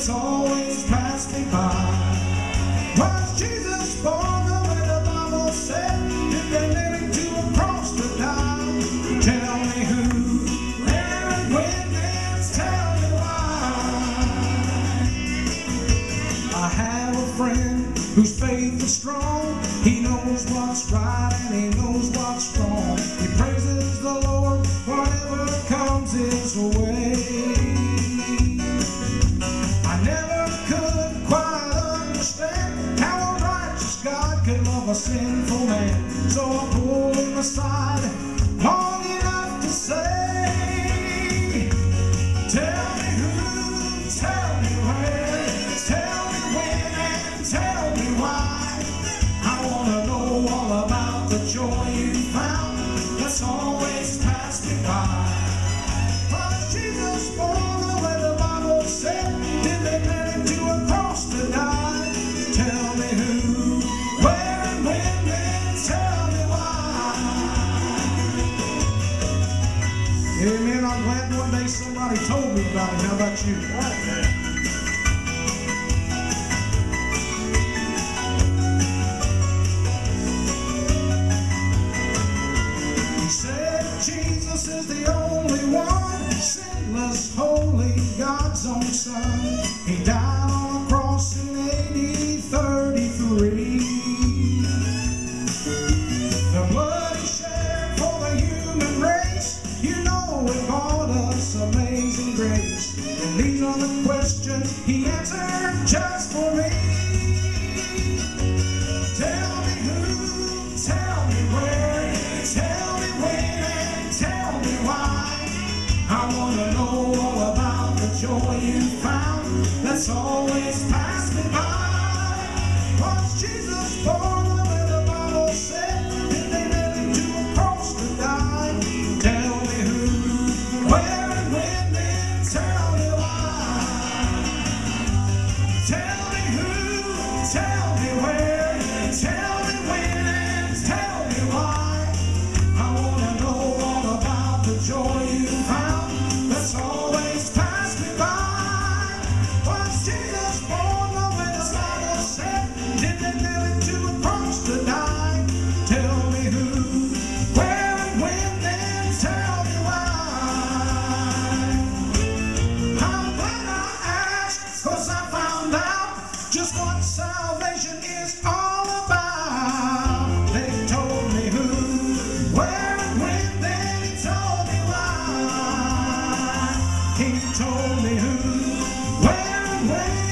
that's always passed me by. Was Jesus born the way the Bible said? Did they nail him to a cross to die? Tell me who, where and when, dance, tell me why. I have a friend whose faith is strong. He knows what's right and he knows what's a sinful man. So I pulled him aside long enough to say, Tell me who, tell me where, tell me when, and tell me why. I wanna know all about the joy you found that's always one day somebody told me about it. How about you? He said Jesus is the only one, sinless, holy, God's own Son. He died these are the questions he answered just for me. Tell me who, tell me where, tell me when, and tell me why. I wanna know all about the joy you found that's always passed Tell He told me who, where, and when,